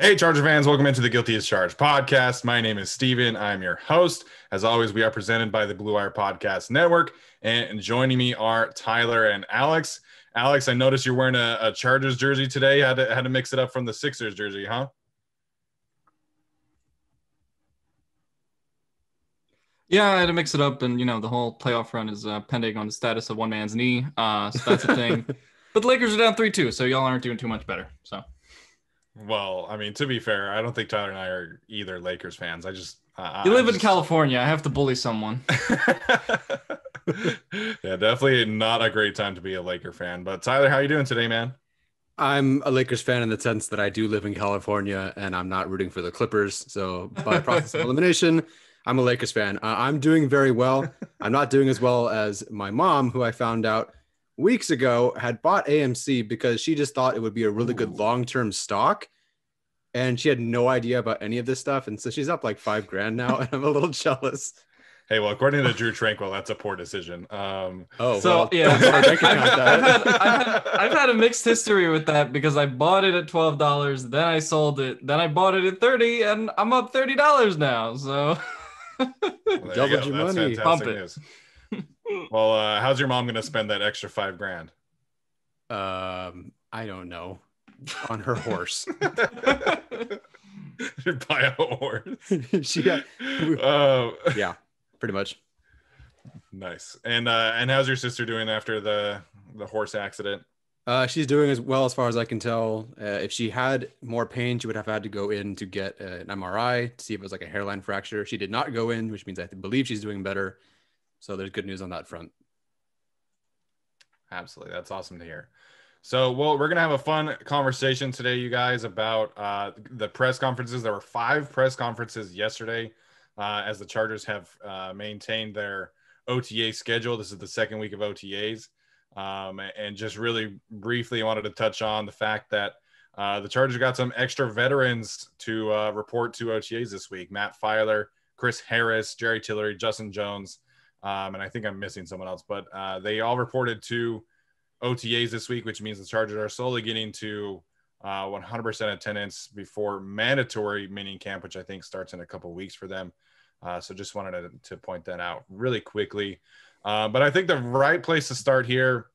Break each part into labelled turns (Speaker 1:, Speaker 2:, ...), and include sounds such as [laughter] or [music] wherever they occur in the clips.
Speaker 1: Hey, Charger fans, welcome into the Guilty as Charged podcast. My name is Steven. I'm your host. As always, we are presented by the Blue Wire Podcast Network. And joining me are Tyler and Alex. Alex, I noticed you're wearing a, a Chargers jersey today. Had to, had to mix it up from the Sixers jersey, huh?
Speaker 2: Yeah, I had to mix it up, and you know the whole playoff run is uh, pending on the status of one man's knee, uh, so that's a thing. [laughs] but the Lakers are down three two, so y'all aren't doing too much better. So
Speaker 1: Well, I mean, to be fair, I don't think Tyler and I are either Lakers fans. I just uh,
Speaker 2: you
Speaker 1: I
Speaker 2: live in California. I have to bully someone. [laughs] [laughs]
Speaker 1: yeah, definitely not a great time to be a Laker fan. But Tyler, how are you doing today, man?
Speaker 3: I'm a Lakers fan in the sense that I do live in California and I'm not rooting for the Clippers. So by [laughs] process of elimination, I'm a Lakers fan. Uh, I'm doing very well. I'm not doing as well as my mom, who I found out weeks ago had bought AMC because she just thought it would be a really good long-term stock. And she had no idea about any of this stuff. And so she's up like five grand now. [laughs] And I'm a little jealous.
Speaker 1: Hey, well, according to Drue Tranquill, that's a poor decision. Um,
Speaker 3: Oh,
Speaker 2: so
Speaker 3: well,
Speaker 2: yeah,
Speaker 3: that's what our
Speaker 2: I've, I've had. I've, had, I've had a mixed history with that because I bought it at twelve dollars, then I sold it, then I bought it at thirty, and I'm up thirty dollars now. So
Speaker 1: well, there you
Speaker 3: your
Speaker 1: That's
Speaker 3: money.
Speaker 2: Pump it.
Speaker 1: news. well, uh, how's your mom going to spend that extra five grand?
Speaker 3: Um, I don't know. On her horse. [laughs]
Speaker 1: Buy a horse. [laughs]
Speaker 3: she got,
Speaker 1: Uh,
Speaker 3: yeah, pretty much.
Speaker 1: nice. And uh, and how's your sister doing after the the horse accident?
Speaker 3: Uh, she's doing as well as far as I can tell. Uh, if she had more pain, she would have had to go in to get uh, an MRI to see if it was like a hairline fracture. She did not go in, which means I believe she's doing better. So there's good news on that front.
Speaker 1: Absolutely. That's awesome to hear. So, well, we're going to have a fun conversation today, you guys, about uh, the press conferences. There were five press conferences yesterday uh, as the Chargers have uh, maintained their OTA schedule. This is the second week of OTAs. Um, and just really briefly, I wanted to touch on the fact that uh, the Chargers got some extra veterans to uh, report to OTAs this week Matt Feiler, Chris Harris, Jerry Tillery, Justin Jones. Um, and I think I'm missing someone else, but uh, they all reported to OTAs this week, which means the Chargers are slowly getting to uh, 100% attendance before mandatory mini camp, which I think starts in a couple weeks for them. Uh, so just wanted to, to point that out really quickly. Uh, but I think the right place to start here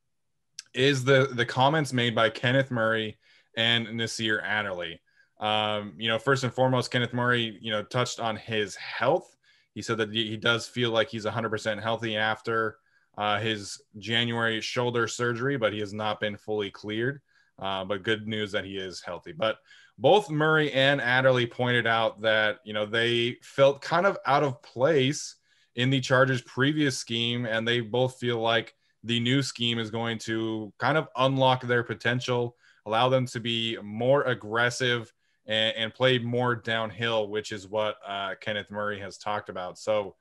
Speaker 1: is the the comments made by Kenneth Murray and Nasir Adderley. Um, you know, first and foremost, Kenneth Murray, you know, touched on his health. He said that he he does feel like he's 100% healthy after uh, his January shoulder surgery, but he has not been fully cleared. Uh, but good news that he is healthy. But both Murray and Adderley pointed out that you know they felt kind of out of place in the Chargers' previous scheme, and they both feel like the new scheme is going to kind of unlock their potential, allow them to be more aggressive and, and play more downhill, which is what uh, Kenneth Murray has talked about. So,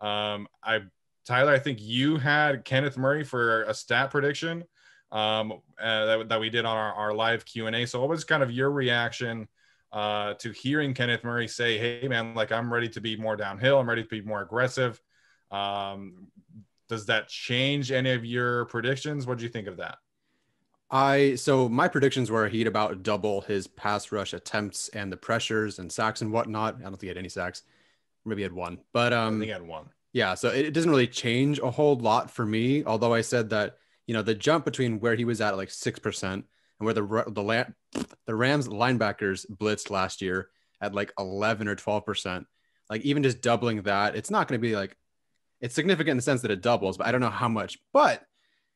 Speaker 1: um, I Tyler, I think you had Kenneth Murray for a stat prediction um, uh, that, that we did on our, our live Q and A. So, what was kind of your reaction uh, to hearing Kenneth Murray say, "Hey, man, like I'm ready to be more downhill. I'm ready to be more aggressive." Um, does that change any of your predictions? What do you think of that?
Speaker 3: I so my predictions were he'd about double his pass rush attempts and the pressures and sacks and whatnot. I don't think he had any sacks. Maybe he had one, but
Speaker 1: I
Speaker 3: um,
Speaker 1: think he had one.
Speaker 3: Yeah, so it, it doesn't really change a whole lot for me. Although I said that you know the jump between where he was at like six percent and where the the the Rams linebackers blitzed last year at like eleven or twelve percent, like even just doubling that, it's not going to be like it's significant in the sense that it doubles, but I don't know how much. But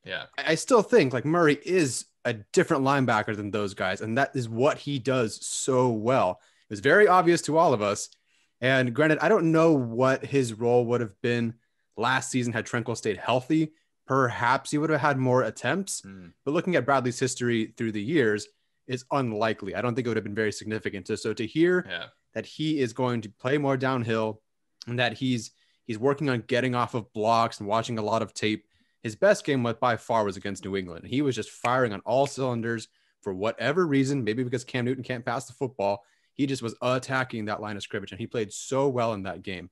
Speaker 1: Yeah,
Speaker 3: I I still think like Murray is a different linebacker than those guys, and that is what he does so well. It was very obvious to all of us. And granted, I don't know what his role would have been last season had Tranquill stayed healthy. Perhaps he would have had more attempts,
Speaker 1: Mm.
Speaker 3: but looking at Bradley's history through the years, it's unlikely. I don't think it would have been very significant. So, so to hear
Speaker 1: yeah,
Speaker 3: that he is going to play more downhill and that he's he's working on getting off of blocks and watching a lot of tape. His best game by far was against New England. He was just firing on all cylinders for whatever reason, maybe because Cam Newton can't pass the football. He just was attacking that line of scrimmage and he played so well in that game.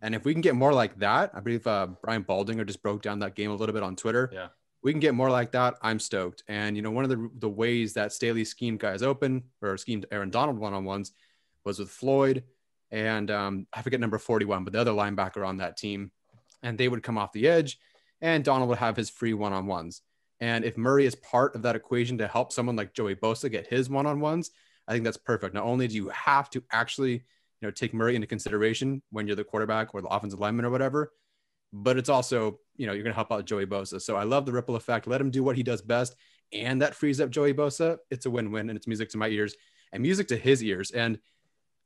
Speaker 3: And if we can get more like that, I believe uh, Brian Baldinger just broke down that game a little bit on Twitter.
Speaker 1: Yeah.
Speaker 3: we can get more like that, I'm stoked. And you know, one of the the ways that Staley schemed guys open or schemed Aaron Donald one on ones was with Floyd and um, I forget number 41, but the other linebacker on that team, and they would come off the edge, and Donald would have his free one on ones. And if Murray is part of that equation to help someone like Joey Bosa get his one on ones, I think that's perfect. Not only do you have to actually, you know, take Murray into consideration when you're the quarterback or the offensive lineman or whatever, but it's also, you know, you're going to help out Joey Bosa. So I love the ripple effect. Let him do what he does best. And that frees up Joey Bosa. It's a win win and it's music to my ears and music to his ears. And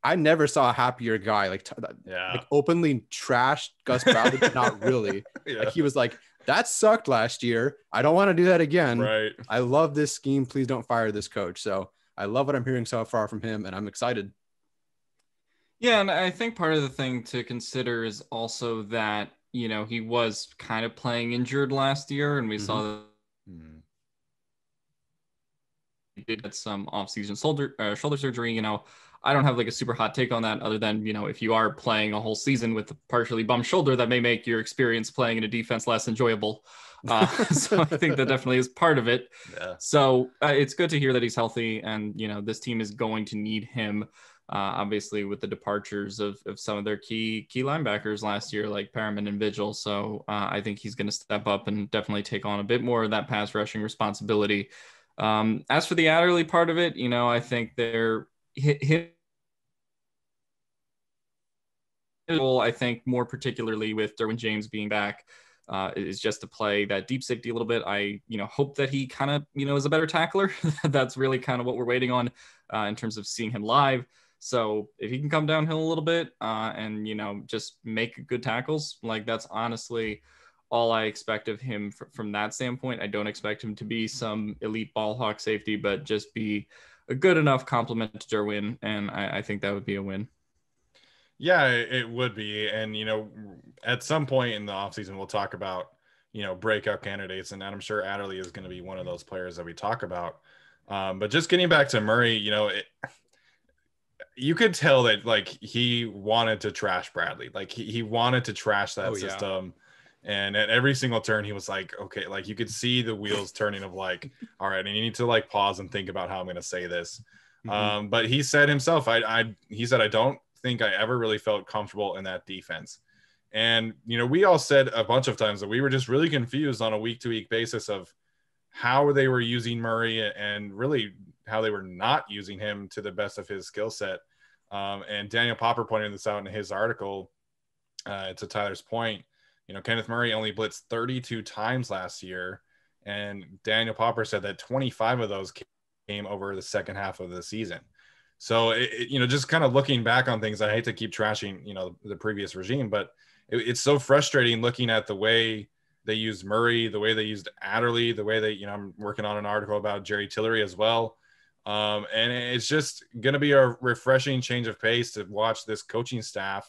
Speaker 3: I never saw a happier guy like, t-
Speaker 1: Yeah.
Speaker 3: like openly trashed Gus Bradley, but not [laughs] really.
Speaker 1: yeah.
Speaker 3: Like he was like, that sucked last year. I don't want to do that again.
Speaker 1: right.
Speaker 3: I love this scheme. Please don't fire this coach. So I love what I'm hearing so far from him, and I'm excited.
Speaker 2: Yeah, and I think part of the thing to consider is also that you know he was kind of playing injured last year, and we saw that
Speaker 1: Hmm.
Speaker 2: he did get some off-season shoulder uh, shoulder surgery. You know, I don't have like a super hot take on that, other than you know if you are playing a whole season with a partially bum shoulder, that may make your experience playing in a defense less enjoyable. Uh, [laughs] so I think that definitely is part of it.
Speaker 1: Yeah.
Speaker 2: So uh, it's good to hear that he's healthy, and you know this team is going to need him. Uh, obviously, with the departures of, of some of their key key linebackers last year, like Perryman and Vigil. So uh, I think he's going to step up and definitely take on a bit more of that pass rushing responsibility. Um, as for the Adderley part of it, you know, I think they're hit. hit I think more particularly with Derwin James being back, uh, is just to play that deep safety a little bit. I, you know, hope that he kind of, you know, is a better tackler. [laughs] That's really kind of what we're waiting on uh, in terms of seeing him live. So if he can come downhill a little bit uh, and, you know, just make good tackles, like that's honestly all I expect of him fr- from that standpoint. I don't expect him to be some elite ball hawk safety, but just be a good enough complement to Derwin. And I, I think that would be a win.
Speaker 1: Yeah, it would be. And, you know, at some point in the offseason, we'll talk about, you know, breakout candidates. And I'm sure Adderley is going to be one of those players that we talk about. Um, but just getting back to Murray, you know, it, you could tell that like he wanted to trash Bradley. Like he, he wanted to trash that
Speaker 3: Oh, yeah.
Speaker 1: system. And at every single turn, he was like, okay, like you could see the wheels turning of like, [laughs] all right, and you need to like pause and think about how I'm going to say this.
Speaker 3: Mhm.
Speaker 1: Um, but he said himself, I, I, he said, I don't think I ever really felt comfortable in that defense. And, you know, we all said a bunch of times that we were just really confused on a week to week basis of how they were using Murray and really how they were not using him to the best of his skill set. Um, and Daniel Popper pointed this out in his article uh, to Tyler's point. You know, Kenneth Murray only blitzed 32 times last year. And Daniel Popper said that 25 of those came over the second half of the season. So, it, it- you know, just kind of looking back on things, I hate to keep trashing, you know, the previous regime, but it, it's so frustrating looking at the way they used Murray, the way they used Adderley, the way they, you know, I'm working on an article about Jerry Tillery as well. Um, and it's just going to be a refreshing change of pace to watch this coaching staff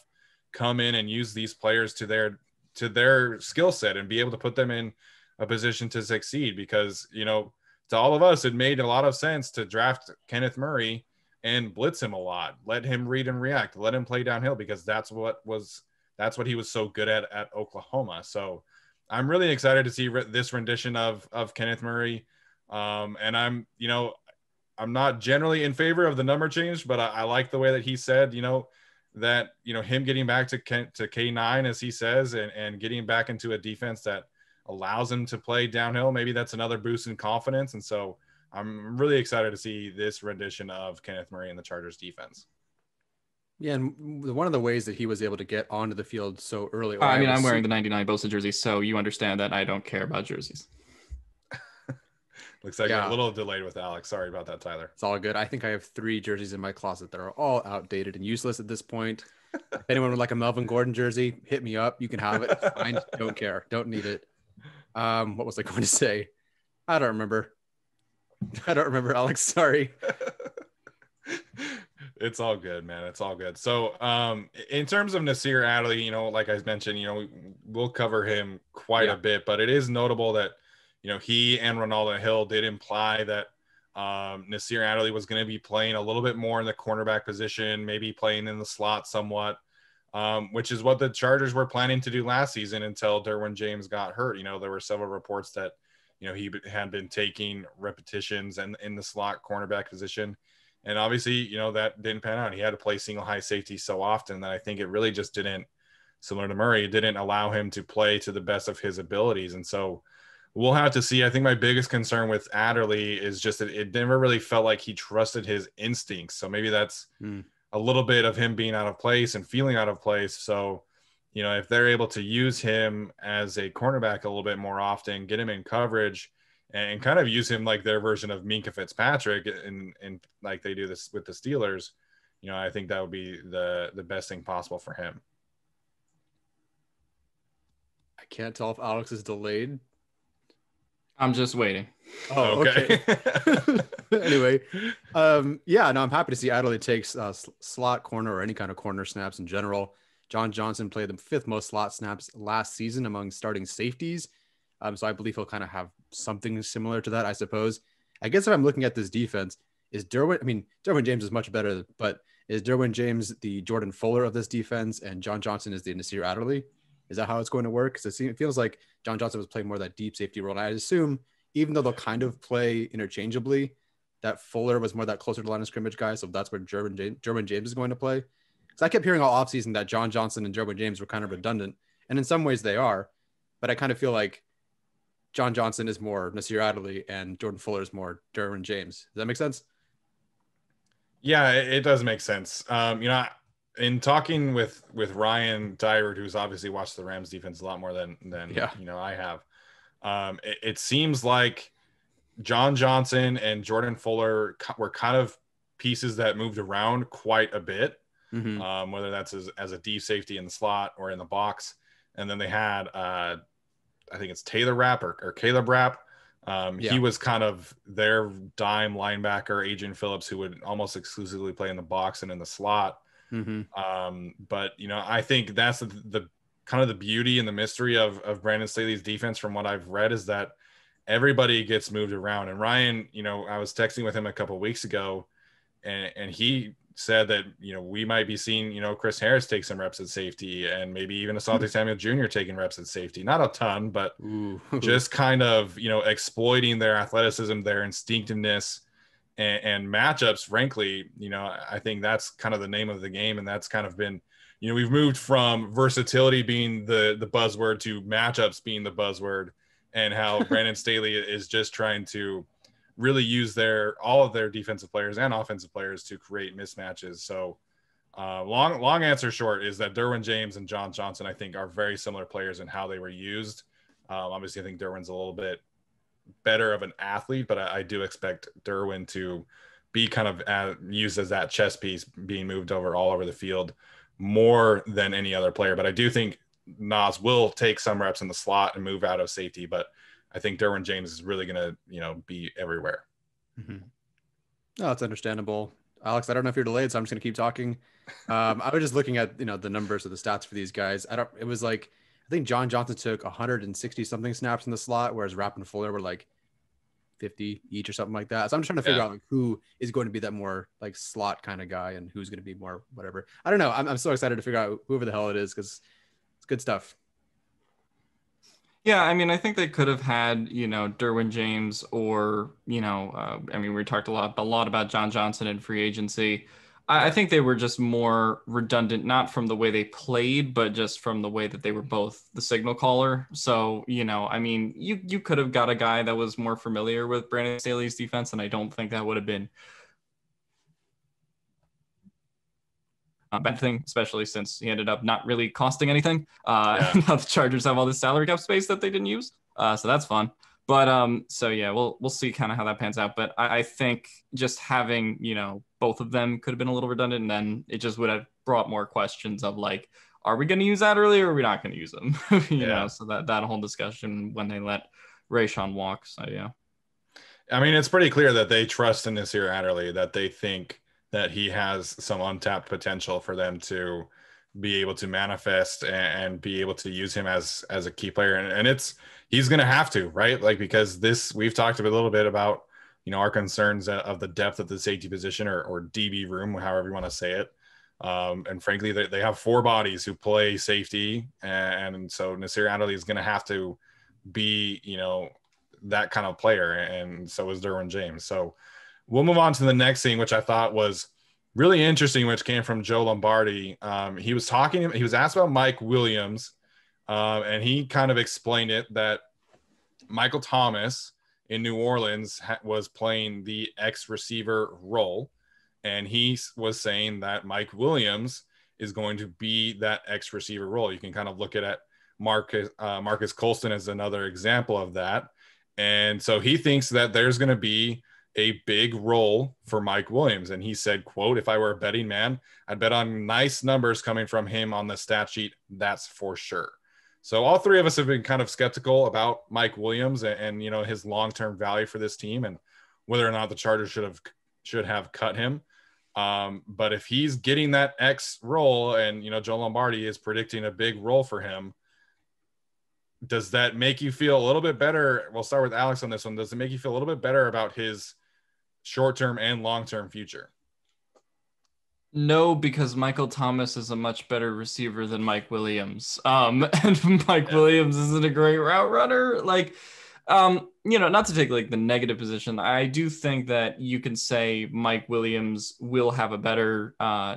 Speaker 1: come in and use these players to their to their skill set and be able to put them in a position to succeed because you know to all of us it made a lot of sense to draft Kenneth Murray and blitz him a lot. Let him read and react. Let him play downhill because that's what was that's what he was so good at at Oklahoma. So I'm really excited to see re- this rendition of of Kenneth Murray. Um, and I'm you know I'm not generally in favor of the number change but I, I like the way that he said you know that you know him getting back to K, to K9 as he says and and getting back into a defense that allows him to play downhill maybe that's another boost in confidence. And so I'm really excited to see this rendition of Kenneth Murray and the Chargers defense.
Speaker 3: Yeah, and one of the ways that he was able to get onto the field so early.
Speaker 2: I mean,
Speaker 3: was
Speaker 2: I'm wearing the 99 Bosa jersey, so you understand that I don't care about jerseys. [laughs]
Speaker 1: Looks like you're a little delayed with Alex. Sorry about that, Tyler.
Speaker 3: It's all good. I think I have three jerseys in my closet that are all outdated and useless at this point. if anyone would like a Melvin Gordon jersey, hit me up. You can have it. It's fine. [laughs] don't care. Don't need it. Um, what was I going to say? I don't remember. [laughs] I don't remember, Alex. Sorry. [laughs]
Speaker 1: it's all good, man. It's all good. So, um, in terms of Nasir Adderley, you know, like I mentioned, you know, we, we'll cover him quite
Speaker 3: Yeah.
Speaker 1: a bit, but it is notable that, you know, he and Renaldo Hill did imply that um, Nasir Adderley was going to be playing a little bit more in the cornerback position, maybe playing in the slot somewhat, um, which is what the Chargers were planning to do last season until Derwin James got hurt. You know, there were several reports that you know, he had been taking repetitions and in the slot cornerback position. And obviously, you know, that didn't pan out. He had to play single high safety so often that I think it really just didn't, similar to Murray, it didn't allow him to play to the best of his abilities. And so we'll have to see. I think my biggest concern with Adderley is just that it never really felt like he trusted his instincts. So maybe that's
Speaker 3: Mm.
Speaker 1: a little bit of him being out of place and feeling out of place. So, you know, if they're able to use him as a cornerback a little bit more often, get him in coverage and kind of use him like their version of Minkah Fitzpatrick and and like they do this with the Steelers, you know, I think that would be the the best thing possible for him.
Speaker 3: I can't tell if Alex is delayed.
Speaker 2: I'm just waiting.
Speaker 3: Oh, okay. [laughs] [laughs] anyway, um, yeah, no, I'm happy to see Adderley takes uh, slot corner or any kind of corner snaps in general. John Johnson played the fifth most slot snaps last season among starting safeties. Um, so I believe he'll kind of have something similar to that, I suppose. I guess if I'm looking at this defense, is Derwin, I mean, Derwin James is much better, but is Derwin James the Jordan Fuller of this defense and John Johnson is the Nasir Adderley? Is that how it's going to work? Because it it feels like John Johnson was playing more that deep safety role. And I assume, even though they'll kind of play interchangeably, that Fuller was more that closer to line of scrimmage guy. So that's where Derwin James, Derwin James is going to play. Because I kept hearing all offseason that John Johnson and Derwin James were kind of redundant. And in some ways they are. But I kind of feel like John Johnson is more Nasir Adderley and Jordan Fuller is more Derwin James. Does that make sense?
Speaker 1: Yeah, it, does make sense. Um, you know, I- in talking with with Ryan Dyrud, who's obviously watched the Rams defense a lot more than than
Speaker 3: Yeah.
Speaker 1: you know I have, um, it, it seems like John Johnson and Jordan Fuller were kind of pieces that moved around quite a bit,
Speaker 3: Mhm.
Speaker 1: um, whether that's as, as a deep safety in the slot or in the box. And then they had, uh, I think it's Taylor Rapp or, or Caleb Rapp. Um,
Speaker 3: Yeah.
Speaker 1: He was kind of their dime linebacker, Adrian Phillips, who would almost exclusively play in the box and in the slot.
Speaker 3: Mhm.
Speaker 1: Um, but you know, I think that's the, the kind of the beauty and the mystery of of Brandon Staley's defense, from what I've read, is that everybody gets moved around. And Ryan, you know, I was texting with him a couple weeks ago, and and he said that you know we might be seeing you know Chris Harris take some reps at safety, and maybe even Asante hmm. Samuel Jr. taking reps at safety. Not a ton, but
Speaker 3: Ooh. [laughs]
Speaker 1: just kind of you know exploiting their athleticism, their instinctiveness, and, and matchups. Frankly, you know I think that's kind of the name of the game, and that's kind of been you know we've moved from versatility being the the buzzword to matchups being the buzzword, and how [laughs] Brandon Staley is just trying to really use their all of their defensive players and offensive players to create mismatches. So. Uh, long long answer short is that Derwin James and John Johnson I think are very similar players in how they were used. Um, obviously, I think Derwin's a little bit better of an athlete, but I, I do expect Derwin to be kind of uh used as that chess piece, being moved over all over the field more than any other player. But I do think Nas will take some reps in the slot and move out of safety. But I think Derwin James is really going to, you know, be everywhere.
Speaker 3: Mhm. No, that's understandable. Alex, I don't know if you're delayed, so I'm just gonna keep talking. [laughs] Um, I was just looking at you know the numbers of the stats for these guys. I don't. It was like I think John Johnson took 160 something snaps in the slot, whereas Rapp and Fuller were like 50 each or something like that. So I'm just trying to figure
Speaker 1: Yeah.
Speaker 3: out like who is going to be that more like slot kind of guy and who's going to be more whatever. I don't know. I'm, I'm so excited to figure out whoever the hell it is because it's good stuff.
Speaker 2: Yeah, I mean, I think they could have had, you know, Derwin James or, you know, uh, I mean, we talked a lot, a lot about John Johnson and free agency. I, I think they were just more redundant, not from the way they played, but just from the way that they were both the signal caller. So, you know, I mean, you you could have got a guy that was more familiar with Brandon Staley's defense, and I don't think that would have been bad thing, especially since he ended up not really costing anything. Uh,
Speaker 1: Yeah. [laughs]
Speaker 2: now the Chargers have all this salary cap space that they didn't use, uh, so that's fun. But um, so yeah, we'll we'll see kind of how that pans out. But I, I think just having you know both of them could have been a little redundant, and then it just would have brought more questions of like, are we going to use that early or are we not going to use them? [laughs] you
Speaker 1: Yeah.
Speaker 2: know, so that that whole discussion when they let Rayshawn walk. So yeah.
Speaker 1: I mean, it's pretty clear that they trust in this Nasir Adderley, that they think that he has some untapped potential for them to be able to manifest and, be able to use him as as a key player. And, and it's he's going to have to, right? Like because this we've talked a little bit about you know our concerns of the depth of the safety position or, or DB room, however you want to say it. Um, and frankly, they, they have four bodies who play safety, and, so Nasir Adderley is going to have to be, you know, that kind of player, and so is Derwin James. So we'll move on to the next thing, which I thought was really interesting, which came from Joe Lombardi. Um, he was talking, he was asked about Mike Williams, um, and he kind of explained it that Michael Thomas in New Orleans ha- was playing the X receiver role. And he was saying that Mike Williams is going to be that X receiver role. You can kind of look at it Marcus uh, Marques Colston as another example of that. And so he thinks that there's going to be a big role for Mike Williams. And he said, quote, if I were a betting man, I'd bet on nice numbers coming from him on the stat sheet. That's for sure. So all three of us have been kind of skeptical about Mike Williams and, and you know his long-term value for this team and whether or not the Chargers should have should have cut him. Um, but if he's getting that X role and you know Joe Lombardi is predicting a big role for him, does that make you feel a little bit better? We'll start with Alex on this one. Does it make you feel a little bit better about his short term and long term future?
Speaker 2: No, because Michael Thomas is a much better receiver than Mike Williams. Um, [laughs] and Mike yeah. Williams isn't a great route runner. Like, um, you know, not to take like the negative position, I do think that you can say Mike Williams will have a better uh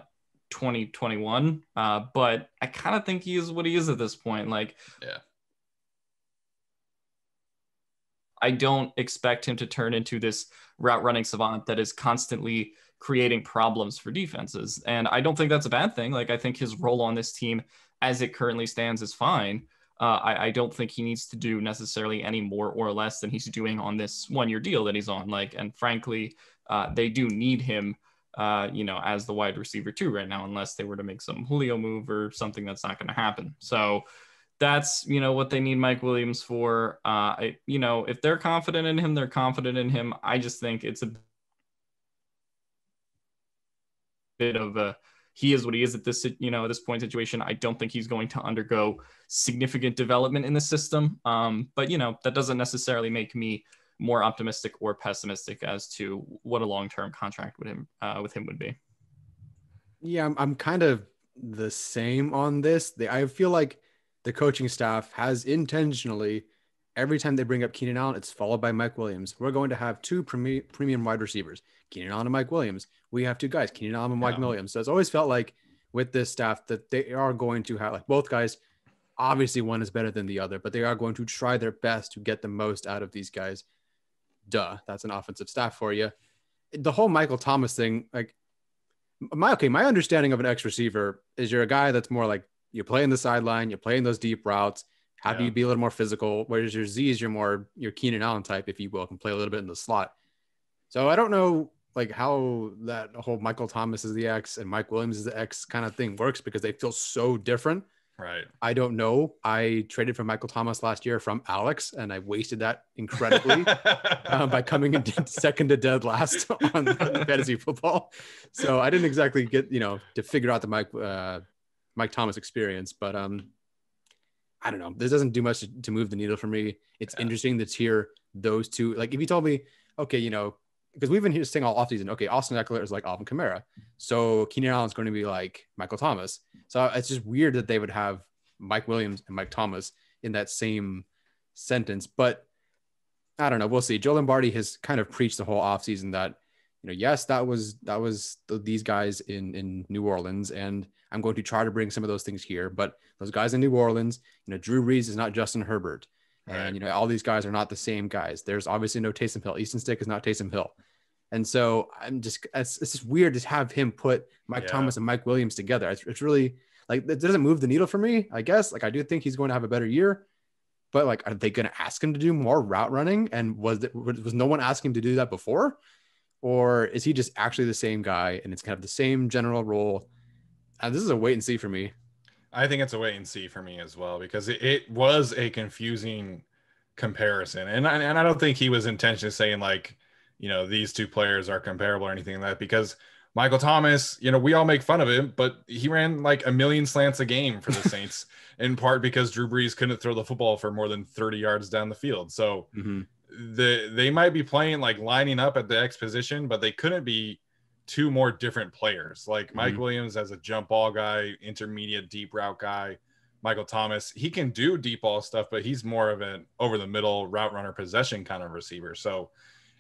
Speaker 2: 2021. Uh, but I kind of think he is what he is at this point. Like,
Speaker 1: yeah.
Speaker 2: I don't expect him to turn into this route running savant that is constantly creating problems for defenses. And I don't think that's a bad thing. Like, I think his role on this team as it currently stands is fine. Uh, I, I, don't think he needs to do necessarily any more or less than he's doing on this one year deal that he's on. Like, and frankly, uh, they do need him, uh, you know, as the wide receiver too right now, unless they were to make some Julio move or something that's not going to happen. So, that's you know what they need Mike Williams for. Uh, I, you know, if they're confident in him, they're confident in him. I just think it's a bit of a he is what he is at this you know at this point situation. I don't think he's going to undergo significant development in the system. Um, but you know that doesn't necessarily make me more optimistic or pessimistic as to what a long term contract with him uh, with him would be.
Speaker 3: Yeah, I'm, I'm kind of the same on this. I feel like the coaching staff has intentionally, every time they bring up Keenan Allen, it's followed by Mike Williams. We're going to have two premium wide receivers, Keenan Allen and Mike Williams. We have two guys, Keenan Allen and Mike yeah. Williams. So it's always felt like with this staff that they are going to have like both guys. Obviously, one is better than the other, but they are going to try their best to get the most out of these guys. Duh, that's an offensive staff for you. The whole Michael Thomas thing, like my okay, my understanding of an X receiver is you're a guy that's more like you play in the sideline, you're playing those deep routes, have yeah. you be a little more physical. Whereas your Z's, you're more your Keenan Allen type, if you will, can play a little bit in the slot. So I don't know like how that whole Michael Thomas is the X and Mike Williams is the X kind of thing works because they feel so different.
Speaker 1: Right.
Speaker 3: I don't know. I traded for Michael Thomas last year from Alex, and I wasted that incredibly [laughs] uh, by coming in [laughs] second to dead last on [laughs] fantasy football. So I didn't exactly get you know to figure out the Mike uh, Mike Thomas experience, but um, I don't know. This doesn't do much to, to move the needle for me. It's yeah. interesting to hear those two. Like if you told me, okay, you know, because we've been here saying all offseason, okay, Austin Ekeler is like Alvin Kamara, so Keenan Allen's going to be like Michael Thomas. So it's just weird that they would have Mike Williams and Mike Thomas in that same sentence. But I don't know. We'll see. Joe Lombardi has kind of preached the whole offseason that, you know, yes, that was that was the, these guys in in New Orleans, and I'm going to try to bring some of those things here. But those guys in New Orleans, you know, Drew Brees is not Justin Herbert. Right. And, you know, all these guys are not the same guys. There's obviously no Taysom Hill. Easton Stick is not Taysom Hill. And so I'm just, it's, it's just weird to have him put Mike yeah. Thomas and Mike Williams together. It's, it's really like, it doesn't move the needle for me, I guess. Like, I do think he's going to have a better year, but like, are they going to ask him to do more route running? And was, it, was no one asking him to do that before? Or is he just actually the same guy and it's kind of the same general role? Uh, this is a wait and see for me.
Speaker 1: I think it's a wait and see for me as well because it, it was a confusing comparison, and I, and I don't think he was intentionally saying like, you know, these two players are comparable or anything like that because Michael Thomas, you know, we all make fun of him, but he ran like a million slants a game for the [laughs] Saints in part because Drew Brees couldn't throw the football for more than 30 yards down the field. So mm-hmm. The they might be playing like lining up at the X position, but they couldn't be two more different players like Mike mm-hmm. Williams as a jump ball guy, intermediate deep route guy, Michael Thomas. He can do deep ball stuff, but he's more of an over the middle route runner possession kind of receiver. So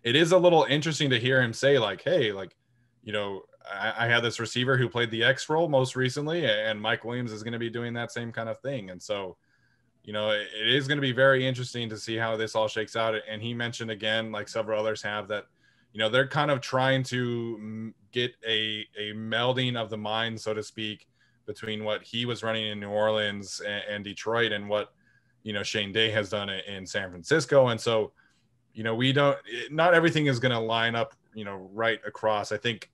Speaker 1: it is a little interesting to hear him say, like, hey, like, you know, I, I had this receiver who played the X role most recently, and Mike Williams is going to be doing that same kind of thing. And so, you know, it, it is going to be very interesting to see how this all shakes out. And he mentioned again, like several others have, that you know they're kind of trying to get a a melding of the mind, so to speak, between what he was running in New Orleans and, and Detroit and what you know Shane Day has done in San Francisco. And so, you know, we don't not everything is going to line up, you know, right across. I think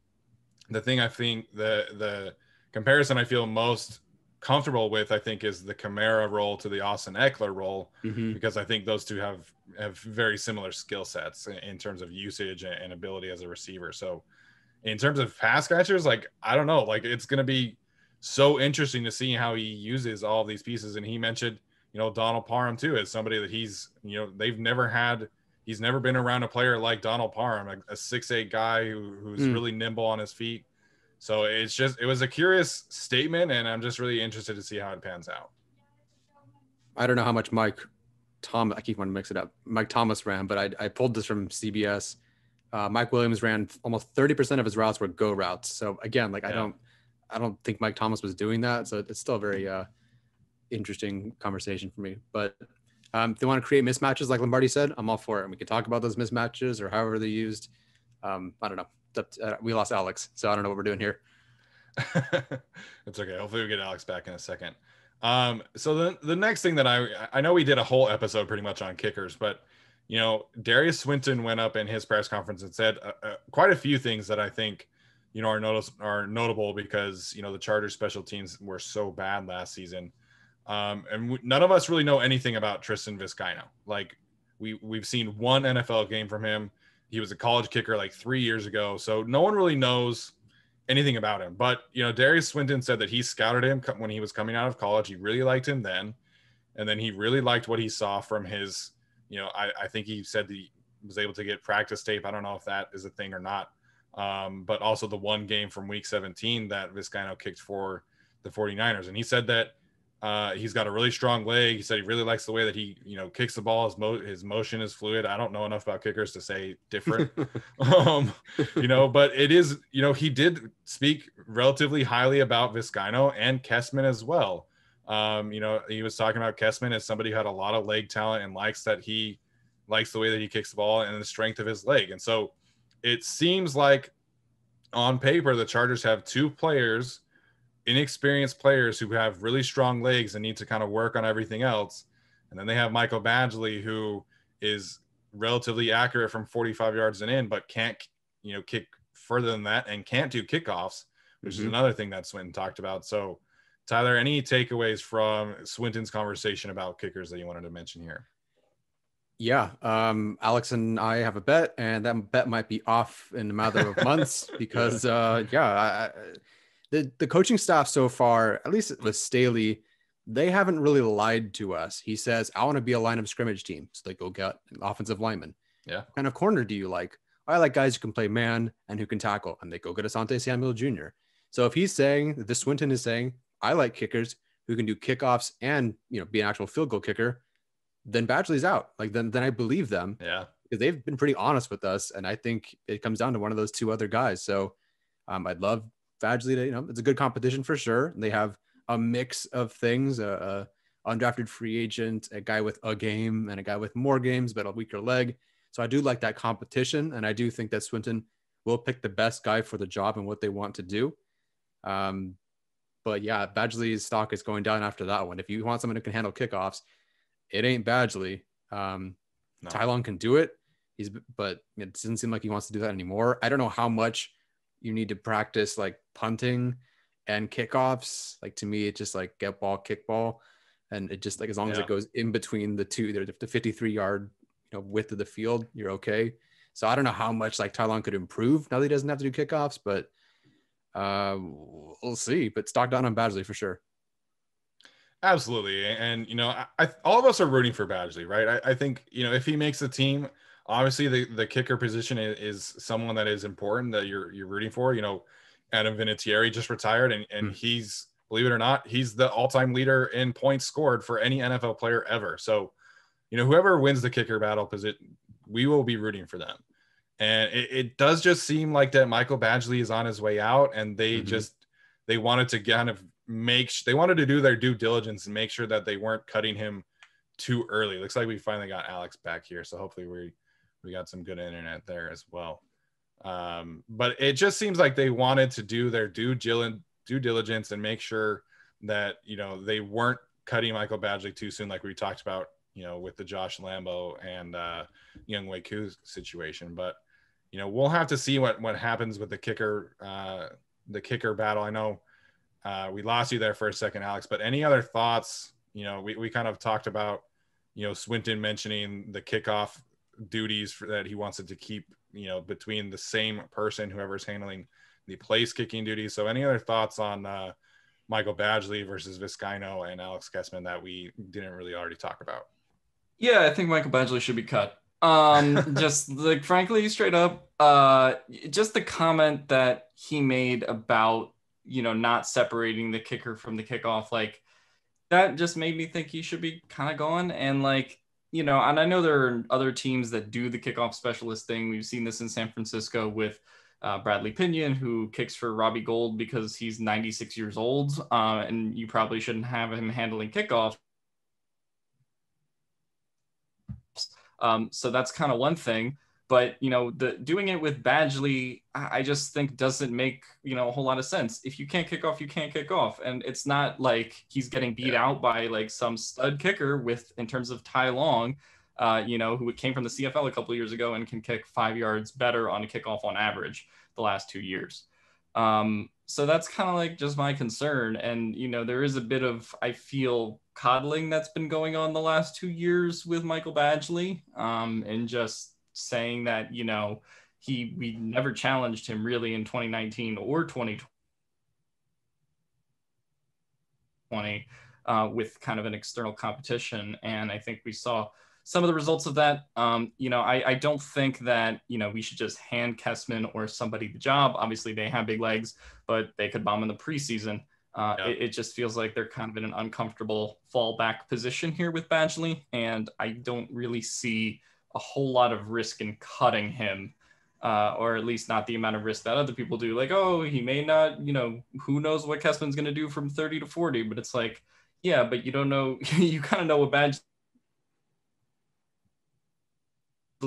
Speaker 1: the thing I think the the comparison I feel most comfortable with, I think, is the Kamara role to the Austin Ekeler role, mm-hmm. because I think those two have have very similar skill sets in terms of usage and ability as a receiver. So, in terms of pass catchers, like I don't know, like it's going to be so interesting to see how he uses all these pieces. And he mentioned, you know, Donald Parham too, as somebody that he's, you know, they've never had. He's never been around a player like Donald Parham, a, six eight guy who, who's mm. really nimble on his feet so it's just it was a curious statement, and I'm just really interested to see how it pans out.
Speaker 3: I don't know how much Mike Tom I keep wanting to mix it up. Mike Thomas ran, but I, I pulled this from CBS. Uh, Mike Williams ran almost 30% of his routes were go routes. So again, like yeah. I don't I don't think Mike Thomas was doing that. So it's still a very uh, interesting conversation for me. But um, if they want to create mismatches, like Lombardi said, I'm all for it. And we can talk about those mismatches or however they're used. Um, I don't know uh, we lost Alex, so I don't know what we're doing here. [laughs]
Speaker 1: it's okay. Hopefully, we get Alex back in a second. Um, so the the next thing that I I know we did a whole episode pretty much on kickers, but you know Derius Swinton went up in his press conference and said uh, uh, quite a few things that I think you know are notice are notable because you know the Chargers special teams were so bad last season, um, and we, none of us really know anything about Tristan Vizcaino. Like we we've seen one NFL game from him. He was a college kicker like three years ago, so no one really knows anything about him. But you know, Derius Swinton said that he scouted him when he was coming out of college. He really liked him then, and then he really liked what he saw from his. You know, I, I think he said he was able to get practice tape. I don't know if that is a thing or not. Um, but also the one game from week 17 that Vizcaino kicked for the 49ers. And he said that uh, he's got a really strong leg. He said he really likes the way that he, you know, kicks the ball. His, mo- his motion is fluid. I don't know enough about kickers to say different, [laughs] um, you know, but it is, you know, he did speak relatively highly about Vizcaino and Kessman as well. Um, you know, he was talking about Kessman as somebody who had a lot of leg talent and likes that he likes the way that he kicks the ball and the strength of his leg. And so it seems like on paper, the Chargers have two players inexperienced players who have really strong legs and need to kind of work on everything else. And then they have Michael Badgley, who is relatively accurate from 45 yards and in, but can't, you know, kick further than that and can't do kickoffs, which mm-hmm. is another thing that Swinton talked about. So, Tyler, any takeaways from Swinton's conversation about kickers that you wanted to mention here?
Speaker 3: Yeah, um, Alex and I have a bet, and that bet might be off in a matter of months [laughs] because, uh, yeah, I, the the coaching staff so far, at least with Staley, they haven't really lied to us. He says, "I want to be a line of scrimmage team," so they go get an offensive lineman.
Speaker 1: Yeah. What
Speaker 3: kind of corner do you like? I like guys who can play man and who can tackle, and they go get Asante Samuel Jr. So if he's saying this, Swinton is saying, "I like kickers who can do kickoffs and you know be an actual field goal kicker," then Badgley's out. Like then then I believe them.
Speaker 1: Yeah.
Speaker 3: Because they've been pretty honest with us, and I think it comes down to one of those two other guys. So um, I'd love Badgley, you know, it's a good competition for sure. They have a mix of things, a, a, undrafted free agent, a guy with a game, and a guy with more games but a weaker leg. So I do like that competition, and I do think that Swinton will pick the best guy for the job and what they want to do. Um, but yeah, Badgley's stock is going down after that one. If you want someone who can handle kickoffs, it ain't Badgley. Um, no. Ty Long can do it. He's, but it doesn't seem like he wants to do that anymore. I don't know how much you need to practice like punting and kickoffs. Like to me, it's just like get ball, kick ball. And it just like as long yeah. as it goes in between the two, the 53 yard you know width of the field, you're okay. So I don't know how much like Ty Long could improve now that he doesn't have to do kickoffs, but uh, we'll see. But stock down on Badgley for sure.
Speaker 1: Absolutely, and you know, I, I, all of us are rooting for Badgley, right? I, I, think you know if he makes the team, obviously the, the kicker position is, is, someone that is important that you're you're rooting for. You know, Adam Vinatieri just retired, and and mm. he's believe it or not, he's the all-time leader in points scored for any NFL player ever. So, you know, whoever wins the kicker battle, because it, we will be rooting for them. And it, it, does just seem like that Michael Badgley is on his way out, and they mm-hmm. just they wanted to kind of make they wanted to do their due diligence and make sure that they weren't cutting him too early. Looks like we finally got Alex back here, so hopefully we we got some good internet there as well. Um, but it just seems like they wanted to do their due due diligence and make sure that you know they weren't cutting Michael Badgley too soon, like we talked about, you know, with the Josh Lambo and uh, Younghoe Koo situation. But you know, we'll have to see what what happens with the kicker uh, the kicker battle. I know uh, we lost you there for a second, Alex, but any other thoughts? You know, we, we kind of talked about, you know, Swinton mentioning the kickoff duties for, that he wants it to keep, you know, between the same person, whoever's handling the place kicking duties. So, any other thoughts on uh, Michael Badgley versus Vizcaino and Alex Kessman that we didn't really already talk about?
Speaker 2: Yeah, I think Michael Badgley should be cut. Um, [laughs] just like frankly, straight up, uh, just the comment that he made about you know not separating the kicker from the kickoff, like that just made me think he should be kind of gone. And like you know, and I know there are other teams that do the kickoff specialist thing. We've seen this in San Francisco with uh, Bradley Pinion, who kicks for Robbie Gould because he's 96 years old, uh, and you probably shouldn't have him handling kickoff. Um, so that's kind of one thing. But you know, the doing it with Badgley, I just think doesn't make you know a whole lot of sense. If you can't kick off, you can't kick off, and it's not like he's getting beat yeah. out by like some stud kicker with in terms of Ty Long, uh, you know, who came from the CFL a couple years ago and can kick five yards better on a kickoff on average the last two years. Um, so that's kind of like just my concern. And, you know, there is a bit of, I feel, coddling that's been going on the last two years with Michael Badgley um, and just saying that, you know, he, we never challenged him really in 2019 or 2020 uh, with kind of an external competition. And I think we saw some of the results of that. Um, you know, I, I don't think that, you know, we should just hand Kessman or somebody the job. Obviously, they have big legs, but they could bomb in the preseason. Uh, yeah. it, it, just feels like they're kind of in an uncomfortable fallback position here with Badgley. And I don't really see a whole lot of risk in cutting him. Uh, or at least not the amount of risk that other people do. Like, oh, he may not, you know, who knows what Kessman's going to do from 30 to 40. But it's like, yeah, but you don't know, [laughs] you kind of know what Badge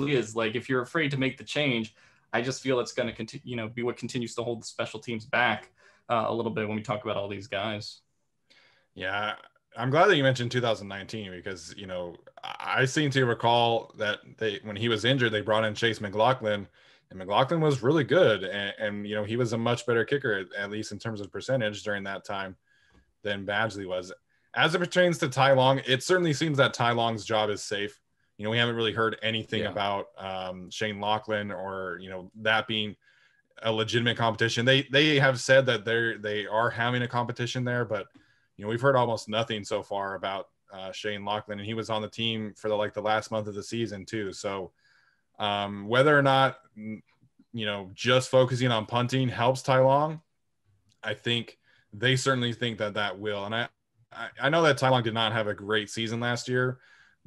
Speaker 2: is like if you're afraid to make the change i just feel it's going to continue you know be what continues to hold the special teams back uh, a little bit when we talk about all these guys
Speaker 1: yeah i'm glad that you mentioned 2019 because you know i seem to recall that they when he was injured they brought in chase mclaughlin and mclaughlin was really good and, and you know he was a much better kicker at least in terms of percentage during that time than badgley was as it pertains to ty long it certainly seems that ty long's job is safe you know, we haven't really heard anything yeah. about um, Shane Lachlan or you know that being a legitimate competition. They they have said that they're they are having a competition there, but you know we've heard almost nothing so far about uh, Shane Lachlan, and he was on the team for the like the last month of the season too. So um, whether or not you know just focusing on punting helps Ty Long, I think they certainly think that that will. And I I, I know that Ty Long did not have a great season last year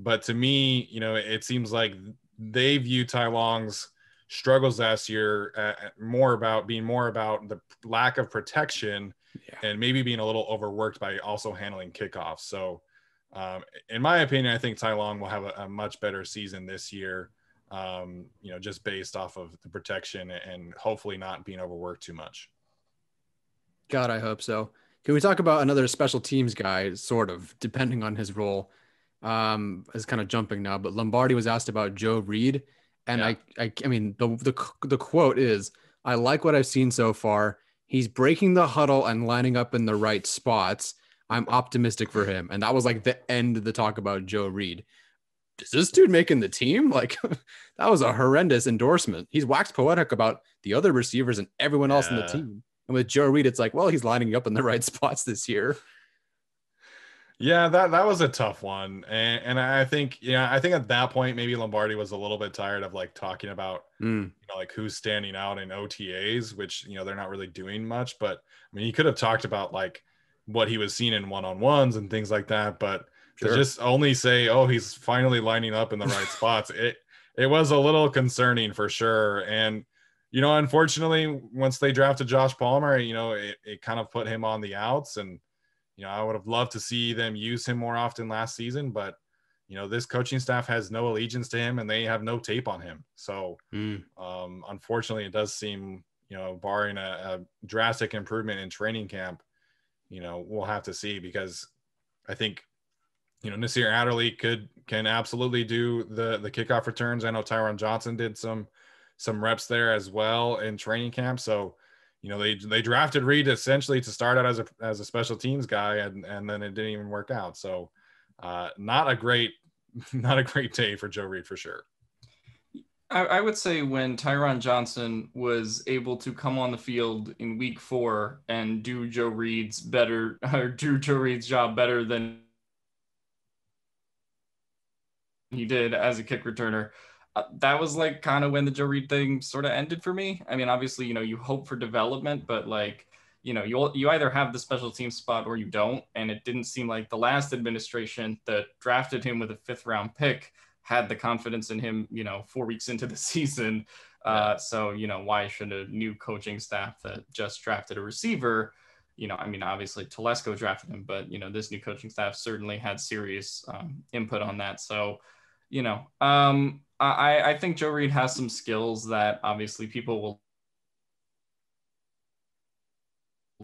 Speaker 1: but to me, you know, it seems like they view Ty Long's struggles last year uh, more about being more about the lack of protection yeah. and maybe being a little overworked by also handling kickoffs. So, um, in my opinion, I think Ty Long will have a, a much better season this year. Um, you know, just based off of the protection and hopefully not being overworked too much.
Speaker 3: God, I hope so. Can we talk about another special teams guy, sort of, depending on his role? um, is kind of jumping now, but Lombardi was asked about Joe Reed, and yeah. I, I, I mean, the, the the quote is, "I like what I've seen so far. He's breaking the huddle and lining up in the right spots. I'm optimistic for him." And that was like the end of the talk about Joe Reed. Is this dude making the team? [laughs] Like, [laughs] that was a horrendous endorsement. He's waxed poetic about the other receivers and everyone else yeah. in the team. And with Joe Reed, it's like, well, he's lining up in the right [laughs] spots this year.
Speaker 1: Yeah, that that was a tough one, and, and I think yeah, I think at that point maybe Lombardi was a little bit tired of like talking about mm. you know like who's standing out in OTAs, which you know they're not really doing much. But I mean, he could have talked about like what he was seen in one on ones and things like that. But
Speaker 3: Sure.
Speaker 1: to just only say, oh, he's finally lining up in the right [laughs] spots, it it was a little concerning for sure. And you know, unfortunately, once they drafted Josh Palmer, you know, it, it kind of put him on the outs. And, you know, I would have loved to see them use him more often last season, but you know, this coaching staff has no allegiance to him and they have no tape on him. So
Speaker 3: Mm.
Speaker 1: um, unfortunately, it does seem, you know, barring a, a drastic improvement in training camp, you know, we'll have to see because I think, you know, Nasir Adderley could can absolutely do the the kickoff returns. I know Tyron Johnson did some some reps there as well in training camp. So, you know, they they drafted Reed essentially to start out as a as a special teams guy, and and then it didn't even work out. So, uh, not a great [laughs] not a great day for Joe Reed for sure.
Speaker 2: I, I would say when Tyron Johnson was able to come on the field in week four and do Joe Reed's better [laughs] or do Joe Reed's job better than he did as a kick returner. Uh, that was like kind of when the Joe Reed thing sort of ended for me. I mean, obviously, you know, you hope for development, but like, you know, you you either have the special team spot or you don't. And it didn't seem like the last administration that drafted him with a fifth round pick had the confidence in him, you know, four weeks into the [laughs] season. Uh, so, you know, why should a new coaching staff that just drafted a receiver, you know, I mean, obviously Telesco drafted him, but, you know, this new coaching staff certainly had serious um, input on that. So, you know, um, I, I think Joe Reed has some skills that obviously people will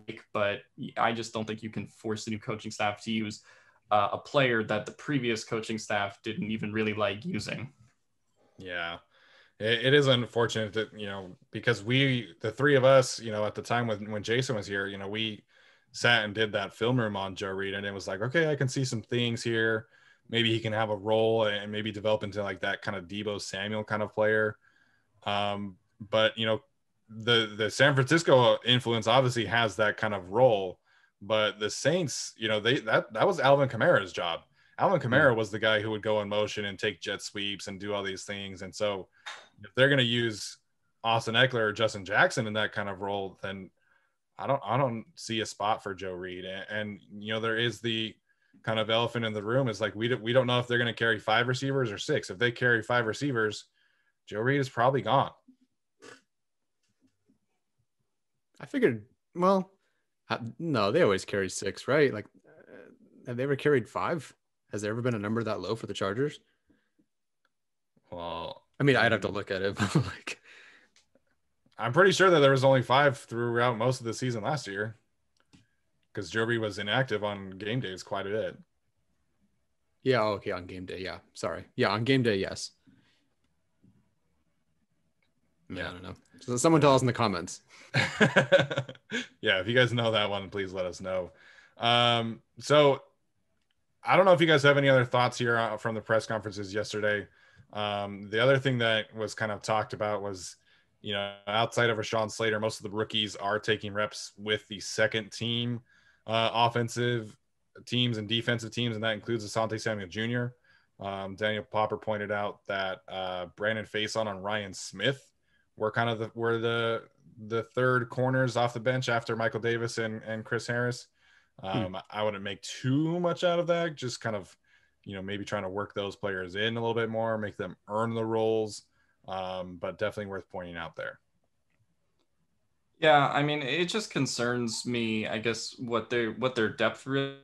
Speaker 2: like, but I just don't think you can force the new coaching staff to use uh, a player that the previous coaching staff didn't even really like using.
Speaker 1: Yeah, it, it is unfortunate that you know because we the three of us you know at the time when when Jason was here you know we sat and did that film room on Joe Reed and it was like okay I can see some things here maybe he can have a role and maybe develop into like that kind of Deebo Samuel kind of player um but you know the the San Francisco influence obviously has that kind of role but the Saints you know they that that was Alvin Kamara's job Alvin Kamara was the guy who would go in motion and take jet sweeps and do all these things. And so if they're going to use Austin Ekeler or Justin Jackson in that kind of role, then I don't I don't see a spot for Joe Reed. And, and you know there is the kind of elephant in the room is like we don't, we don't know if they're going to carry five receivers or six. If they carry five receivers, Joe Reed is probably gone.
Speaker 3: I figured, well, no, they always carry six, right? Like, uh, have they ever carried five? Has there ever been a number that low for the Chargers?
Speaker 1: Well,
Speaker 3: I mean, I'd have to look at it, [laughs] but like,
Speaker 1: I'm pretty sure that there was only five throughout most of the season last year because Reed was inactive on game days quite a bit.
Speaker 3: yeah, oh, okay, on game day, yeah. Sorry, yeah, on game day, yes. Yeah,
Speaker 1: Yeah.
Speaker 3: I don't know. So someone tell us in the comments. [laughs]
Speaker 1: yeah, if you guys know that one, please let us know. Um, so I don't know if you guys have any other thoughts here uh, from the press conferences yesterday. Um, the other thing that was kind of talked about was, you know, outside of Rashawn Slater, most of the rookies are taking reps with the second team uh, offensive teams and defensive teams, and that includes Asante Samuel Jr. Um, Daniel Popper pointed out that uh, Brandon Facyson and Ryan Smith were kind of the were the the third corners off the bench after Michael Davis and, and Chris Harris. Um, I wouldn't make too much out of that. Just kind of, you know, maybe trying to work those players in a little bit more, make them earn the roles. Um, but definitely worth pointing out there.
Speaker 2: Yeah, I mean, it just concerns me, I guess, what their what their depth really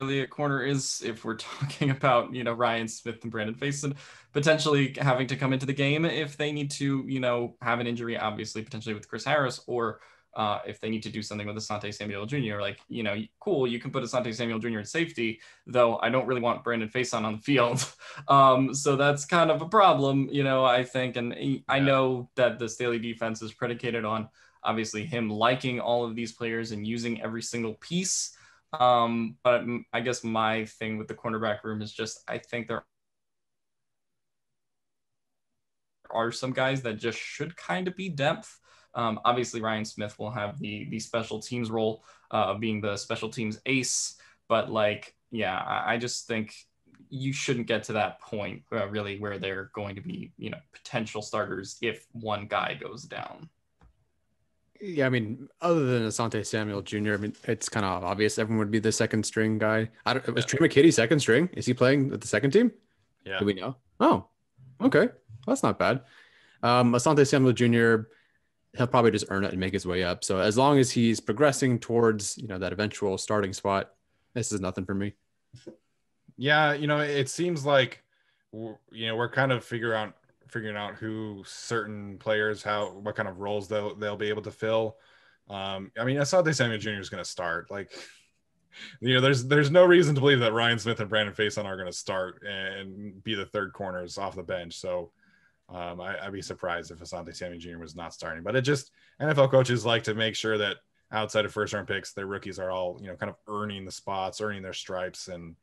Speaker 2: really at corner is if we're [laughs] talking about you know Ryan Smith and Brandon Facyson potentially having to come into the game if they need to you know have an injury obviously potentially with Chris Harris or uh, if they need to do something with Asante Samuel Jr. like you know cool you can put Asante Samuel Jr. in safety though I don't really want Brandon Facyson on the field [laughs] um, so that's kind of a problem you know I think and I
Speaker 1: Yeah.
Speaker 2: know that the Staley defense is predicated on obviously him liking all of these players and using every single piece um, but I guess my thing with the cornerback room is just I think there are some guys that just should kind of be depth. Um, obviously, Ryan Smith will have the the special teams role uh, of being the special teams ace, but like, yeah, I, I just think you shouldn't get to that point uh, really where they're going to be, you know, potential starters if one guy goes down.
Speaker 3: Yeah, I mean, other than Asante Samuel Jr., I mean, it's kind of obvious everyone would be the second string guy. I don't. Was
Speaker 1: Yeah.
Speaker 3: Tre' McKitty second string? Is he playing with the second team?
Speaker 1: Yeah.
Speaker 3: Do we know? Oh, okay, well, that's not bad. Um, Asante Samuel Jr. He'll probably just earn it and make his way up. So as long as he's progressing towards you know that eventual starting spot, this is nothing for me.
Speaker 1: Yeah, you know, it seems like you know we're kind of figuring out figuring out who certain players how what kind of roles they'll they'll be able to fill. Um, I mean, Asante Samuel Jr. is going to start. Like, [laughs] you know, there's there's no reason to believe that Ryan Smith and Brandon Facyson are going to start and be the third corners off the bench. So. Um, I, I'd be surprised if Asante Samuel Jr. was not starting, but it just NFL coaches like to make sure that outside of first round picks, their rookies are all you know kind of earning the spots, earning their stripes, and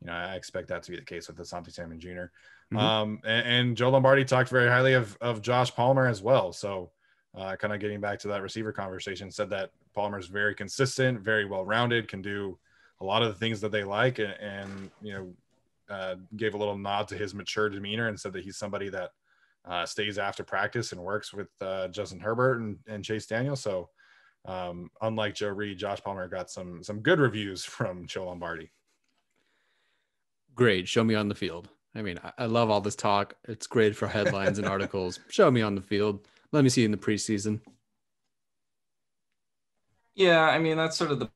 Speaker 1: you know, I expect that to be the case with Asante Samuel junior
Speaker 3: Mhm.
Speaker 1: Um, and, and Joe Lombardi talked very highly of, of Josh Palmer as well. So, uh, kind of getting back to that receiver conversation, said that Palmer is very consistent, very well rounded, can do a lot of the things that they like, and, and you know, uh, gave a little nod to his mature demeanor and said that he's somebody that uh, stays after practice and works with uh, Justin Herbert and, and Chase Daniel. So, um, unlike Joe Reed, Josh Palmer got some some good reviews [laughs] from Joe Lombardi.
Speaker 3: Great, show me on the field. I mean, I, I love all this talk. It's great for headlines and [laughs] articles. Show me on the field. Let me see you in the preseason.
Speaker 2: Yeah, I mean that's sort of the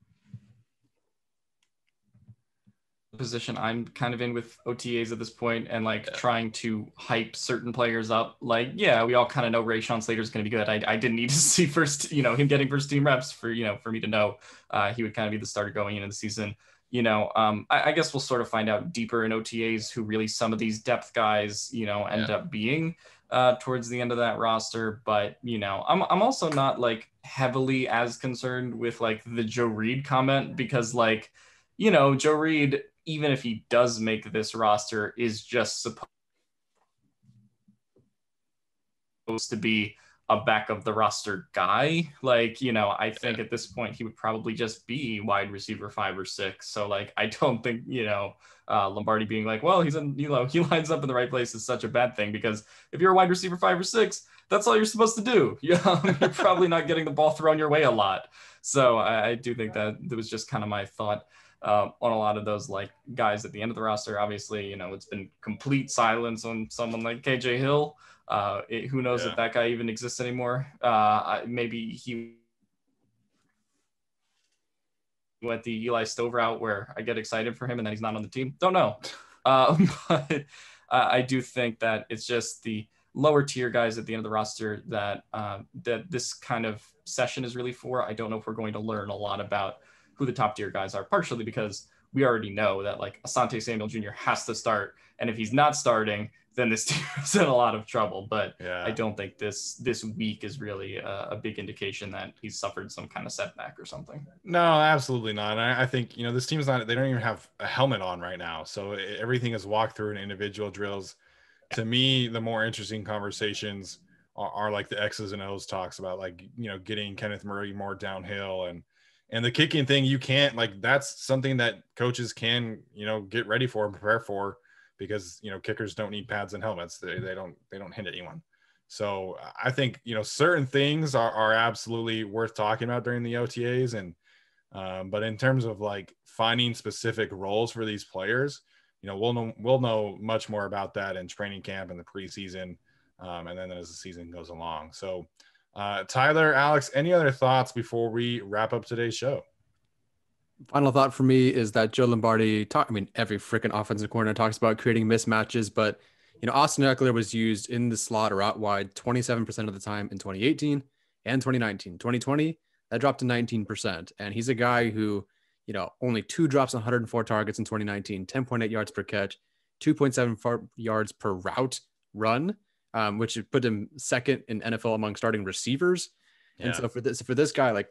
Speaker 2: position I'm kind of in with OTAs at this point and like
Speaker 1: Yeah.
Speaker 2: trying to hype certain players up. Like, yeah, we all kind of know Rashawn Slater's going to be good. I, I didn't need to [laughs] see first, you know, him getting first team reps for, you know, for me to know uh, he would kind of be the starter going into the season. You know, um, I, I guess we'll sort of find out deeper in OTAs who really some of these depth guys, you know, end
Speaker 1: Yeah.
Speaker 2: up being uh, towards the end of that roster. But you know, I'm I'm also not like heavily as concerned with like the Joe Reed comment because like, you know, Joe Reed, even if he does make this roster, is just supposed to be a back of the roster guy. Like, you know, I think at this point he would probably just be wide receiver five or six. So like I don't think, you know, uh, Lombardi being like, well, he's in, you know, [laughs] he lines up in the right place is such a bad thing because if you're a wide receiver five or six, that's all you're supposed to do. [laughs] You know, you're probably not getting the ball thrown your way a lot. So I, I do think that that was just kind of my thought uh, on a lot of those like guys at the end of the roster. Obviously, you know, it's been complete silence on someone like KJ Hill. Uh, it- who knows
Speaker 1: Yeah.
Speaker 2: if that guy even exists anymore? Uh, maybe he went the Eli Stover route where I get excited for him and then he's not on the team. Don't know. Um, [laughs] [laughs] but uh, I do think that it's just the lower tier guys at the end of the roster that uh, that this kind of session is really for. I don't know if we're going to learn a lot about who the top tier guys are, partially because we already know that like Asante Samuel Jr. has to start, and if he's not starting, then this [laughs] team is in a lot of trouble. But
Speaker 1: Yeah.
Speaker 2: I don't think this this week is really a, a big indication that he's suffered some kind of setback or something.
Speaker 1: No, absolutely not. I, I think you know this team's not. They don't even have a helmet on right now, so everything is walked through in individual drills. To me, the more interesting conversations are, are like the X's and O's talks about, like you know, getting Kenneth Murray more downhill and and the kicking thing. You can't like that's something that coaches can you know get ready for and prepare for because you know kickers don't need pads and helmets. They, they don't they don't hit anyone. So I think you know certain things are, are absolutely worth talking about during the OTAs, and um, but in terms of like finding specific roles for these players, you know we'll know we'll know much more about that in training camp and the preseason, um, and then as the season goes along. So uh, Tyler, Alex, any other thoughts before we wrap up today's show?
Speaker 3: Final thought for me is that Joe Lombardi talk. I mean, every freaking offensive corner talks about creating mismatches, but you know, Austin Ekeler was used in the slot or out wide 27% of the time in 2018 and 2019. 2020, that dropped to 19%. And he's a guy who, you know, only two drops on 104 targets in 2019, 10.8 yards per catch, 2.7 yards per route run, um, which put him second in NFL among starting receivers. And so for this for this guy, like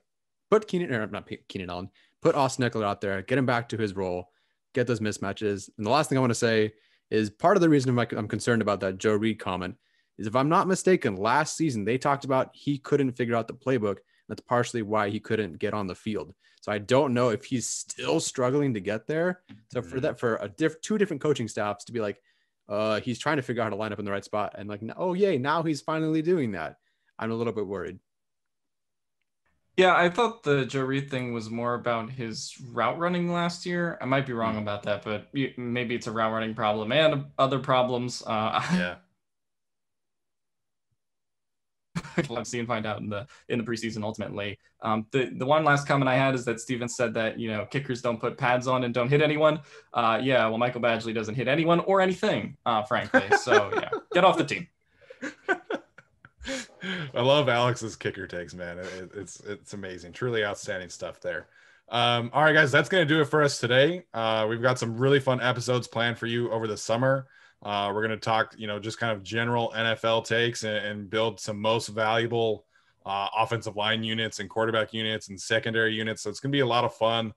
Speaker 3: put Keenan or not Keenan Allen, put Austin Ekeler out there, get him back to his role, get those mismatches. And the last thing I want to say is part of the reason I'm concerned about that Joe Reed comment is if I'm not mistaken, last season they talked about he couldn't figure out the playbook. That's partially why he couldn't get on the field. So I don't know if he's still struggling to get there. So for
Speaker 1: Mhm.
Speaker 3: that, for a diff, two different coaching staffs to be like, uh, he's trying to figure out how to line up in the right spot, and like, oh yay, now he's finally doing that. I'm a little bit worried.
Speaker 2: Yeah, I thought the Joe Reed thing was more about his route running last year. I might be wrong
Speaker 1: Hmm.
Speaker 2: about that, but maybe it's a route running problem and other problems. Uh, [laughs]
Speaker 1: Yeah.
Speaker 2: We'll see and find out in the in the preseason ultimately. Um, the the one last comment I had is that Steven said that you know kickers don't put pads on and don't hit anyone. Uh, yeah, well Michael Badgley doesn't hit anyone or anything, uh, frankly. So yeah, get off the team. [laughs]
Speaker 1: I love Alex's kicker takes, man. It, it's it's amazing, truly outstanding stuff there. Um, all right, guys, that's gonna do it for us today. Uh, we've got some really fun episodes planned for you over the summer. Uh, we're gonna talk, you know, just kind of general NFL takes and, and build some most valuable uh, offensive line units and quarterback units and secondary units. So it's gonna be a lot of fun.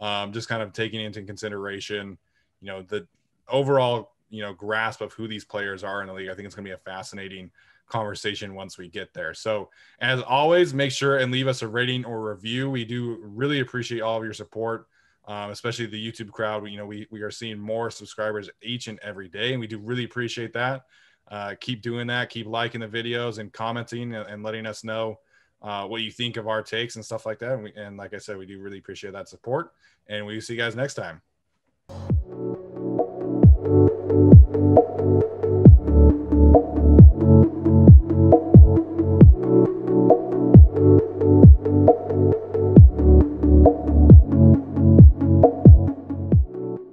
Speaker 1: Um, just kind of taking into consideration, you know, the overall, you know, grasp of who these players are in the league. I think it's gonna be a fascinating conversation once we get there. So, as always, make sure and leave us a rating or review. We do really appreciate all of your support, um, especially the YouTube crowd. We, you know, we we are seeing more subscribers each and every day, and we do really appreciate that. Uh, keep doing that. Keep liking the videos and commenting and, and letting us know uh, what you think of our takes and stuff like that. And, we, and like I said, we do really appreciate that support. And we see you guys next time.